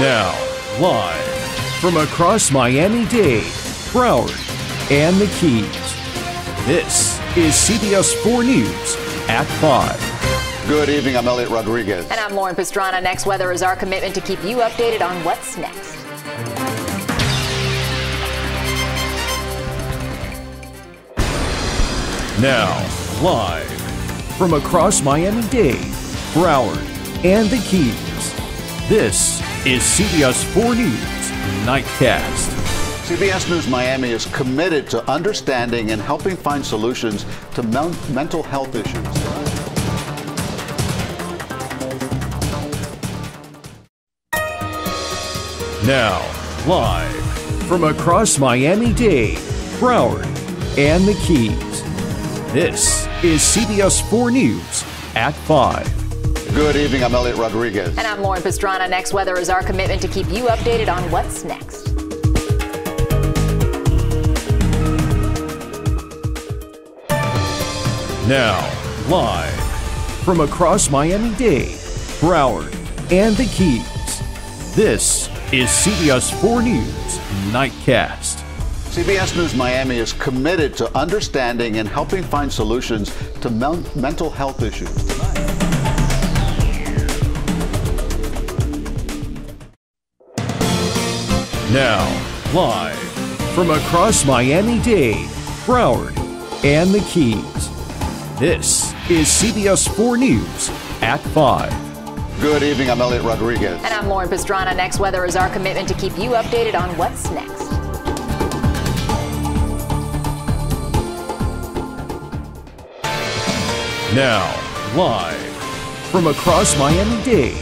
Now, live from across Miami Dade, Broward, and the Keys, this is CBS 4 News at 5. Good evening. I'm Elliott Rodriguez. And I'm Lauren Pastrana. Next Weather is our commitment to keep you updated on what's next. Now, live from across Miami Dade, Broward, and the Keys, this is CBS 4 News Nightcast. CBS News Miami is committed to understanding and helping find solutions to men- mental health issues. Now, live from across Miami Dade, Broward, and the Keys, this is CBS 4 News at 5. Good evening. I'm Elliott Rodriguez. And I'm Lauren Pastrana. Next Weather is our commitment to keep you updated on what's next. Now, live from across Miami Dade, Broward, and the Keys, this is CBS 4 News Nightcast. CBS News Miami is committed to understanding and helping find solutions to men- mental health issues. Now, live from across Miami Dade, Broward, and the Keys, this is CBS 4 News at 5. Good evening. I'm Elliott Rodriguez. And I'm Lauren Pastrana. Next Weather is our commitment to keep you updated on what's next. Now, live from across Miami Dade,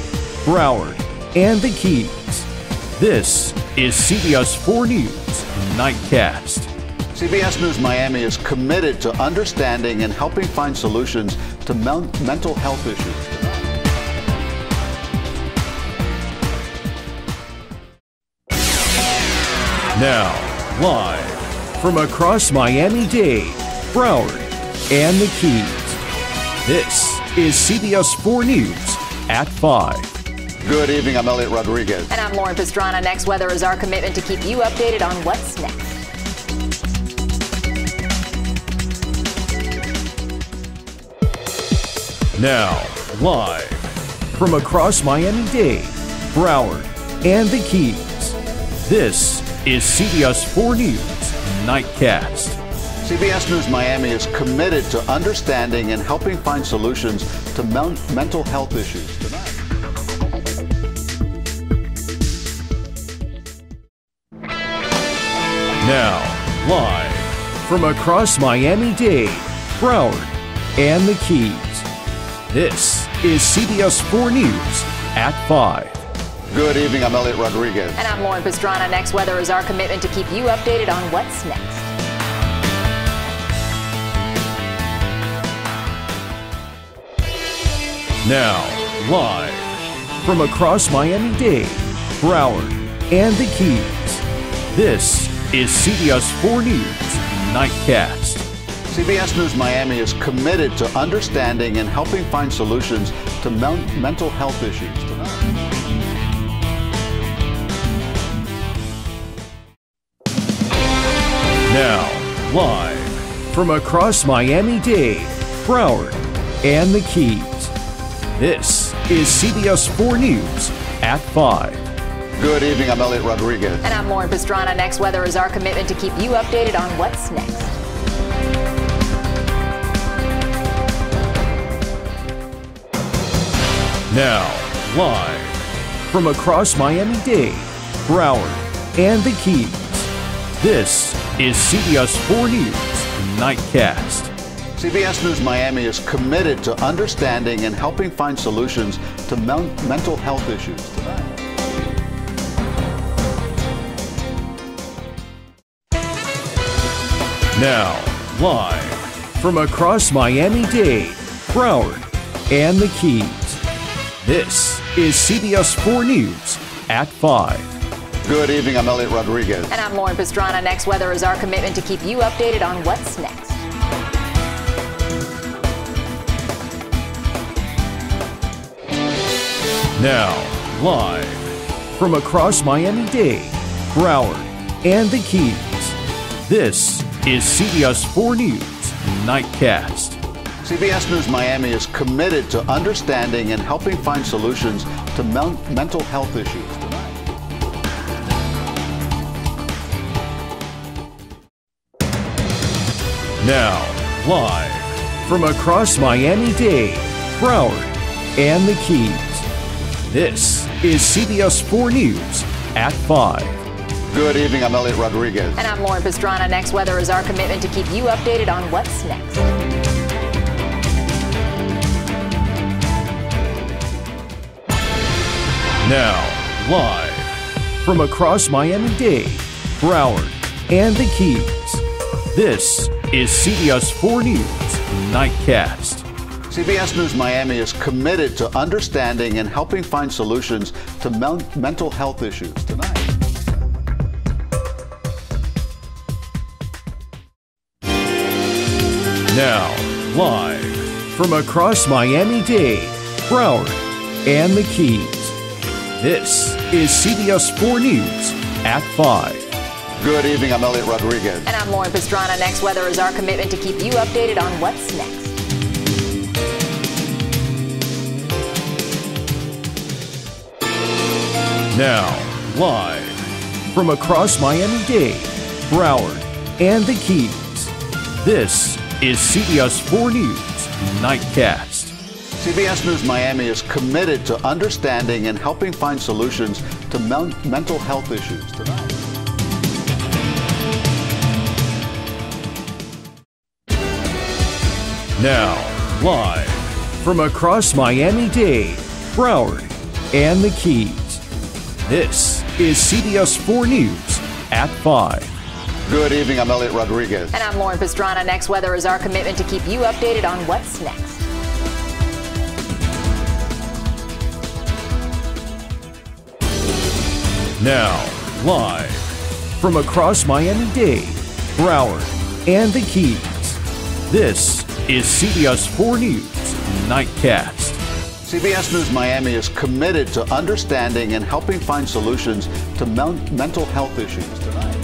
Broward, and the Keys, this is CBS 4 News Nightcast. CBS News Miami is committed to understanding and helping find solutions to men- mental health issues. Now, live from across Miami Dade, Broward, and the Keys, this is CBS 4 News at 5. Good evening. I'm Elliott Rodriguez. And I'm Lauren Pastrana. Next Weather is our commitment to keep you updated on what's next. Now, live from across Miami Dade, Broward, and the Keys, this is CBS 4 News Nightcast. CBS News Miami is committed to understanding and helping find solutions to men- mental health issues. Now, live from across Miami Dade, Broward, and the Keys, this is CBS 4 News at 5. Good evening. I'm Elliott Rodriguez. And I'm Lauren Pastrana. Next Weather is our commitment to keep you updated on what's next. Now, live from across Miami Dade, Broward, and the Keys, this is CBS 4 News Nightcast. CBS News Miami is committed to understanding and helping find solutions to men- mental health issues. Now, live from across Miami Dade, Broward, and the Keys, this is CBS 4 News at 5. Good evening. I'm Elliott Rodriguez. And I'm Lauren Pastrana. Next Weather is our commitment to keep you updated on what's next. Now, live from across Miami Dade, Broward, and the Keys, this is CBS 4 News Nightcast. CBS News Miami is committed to understanding and helping find solutions to men- mental health issues. Now, live from across Miami Dade, Broward, and the Keys, this is CBS 4 News at 5. Good evening. I'm Elliott Rodriguez. And I'm Lauren Pastrana. Next Weather is our commitment to keep you updated on what's next. Now, live from across Miami Dade, Broward, and the Keys. This is CBS 4 News Nightcast. CBS News Miami is committed to understanding and helping find solutions to men- mental health issues. Tonight. Now, live from across Miami Dade, Broward, and the Keys. This is CBS 4 News at 5. Good evening, I'm Elliott Rodriguez. And I'm Lauren Pastrana. Next Weather is our commitment to keep you updated on what's next. Now, live from across Miami Dade, Broward, and the Keys. This is CBS 4 News Nightcast. CBS News Miami is committed to understanding and helping find solutions to men- mental health issues tonight. Now, live from across Miami Dade, Broward, and the Keys. This is CBS 4 News at 5. Good evening, I'm Elliott Rodriguez. And I'm Lauren Pastrana. Next Weather is our commitment to keep you updated on what's next. Now, live from across Miami Dade, Broward, and the Keys. This is CBS 4 News Nightcast. CBS News Miami is committed to understanding and helping find solutions to men- mental health issues tonight. Now, live from across Miami Dade, Broward, and the Keys. This is CBS 4 News at 5. Good evening, I'm Elliott Rodriguez. And I'm Lauren Pastrana. Next Weather is our commitment to keep you updated on what's next. Now, live from across Miami Dade, Broward, and the Keys. This is CBS 4 News Nightcast. CBS News Miami is committed to understanding and helping find solutions to men- mental health issues tonight.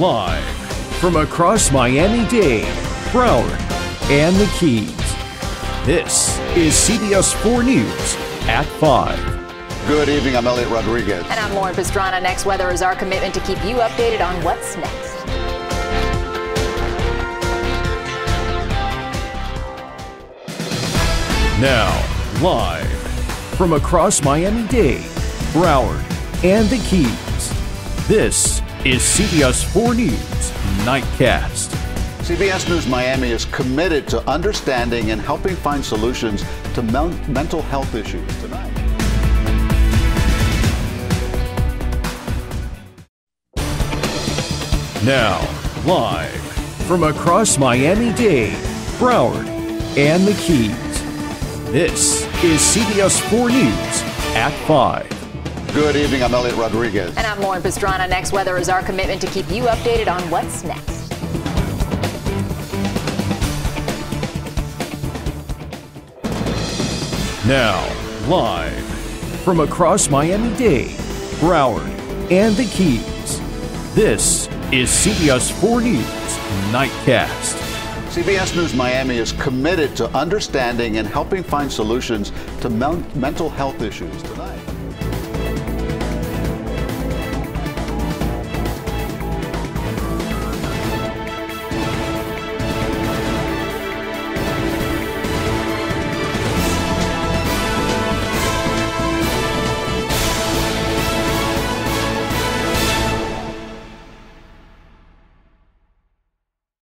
Live from across Miami Dade, Broward, and the Keys. This is CBS 4 News at 5. Good evening, I'm Elliott Rodriguez. And I'm Lauren Pastrana. Next Weather is our commitment to keep you updated on what's next. Now, live from across Miami Dade, Broward, and the Keys. This is CBS 4 News Nightcast. CBS News Miami is committed to understanding and helping find solutions to men- mental health issues tonight. Now, live from across Miami Dade, Broward, and the Keys. This is CBS 4 News at 5. Good evening, I'm Elliott Rodriguez. And I'm Lauren Pastrana. Next Weather is our commitment to keep you updated on what's next. Now, live from across Miami Dade, Broward, and the Keys. This is CBS 4 News Nightcast. CBS News Miami is committed to understanding and helping find solutions to men- mental health issues tonight.